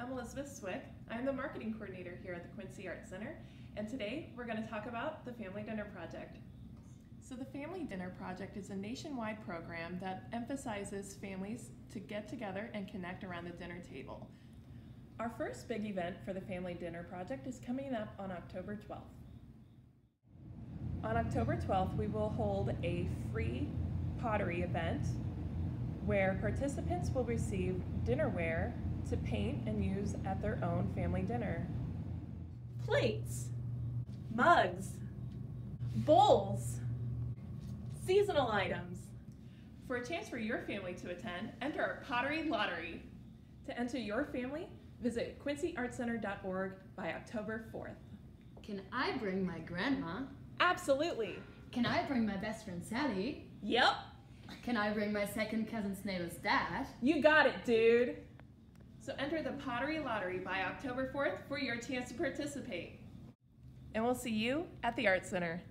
I'm Elizabeth Swick. I'm the marketing coordinator here at the Quincy Arts Center, and today we're going to talk about the Family Dinner Project. So, the Family Dinner Project is a nationwide program that emphasizes families to get together and connect around the dinner table. Our first big event for the Family Dinner Project is coming up on October 12th. On October 12th, we will hold a free pottery event where participants will receive dinnerware to paint and use at their own family dinner. Plates, mugs, bowls, seasonal items. For a chance for your family to attend, enter our pottery lottery. To enter your family, visit quincyartscenter.org by October 4th. Can I bring my grandma? Absolutely. Can I bring my best friend Sally? Yep. Can I bring my second cousin Snail's dad? You got it, dude. So enter the Pottery Lottery by October 4th for your chance to participate. And we'll see you at the Art Center.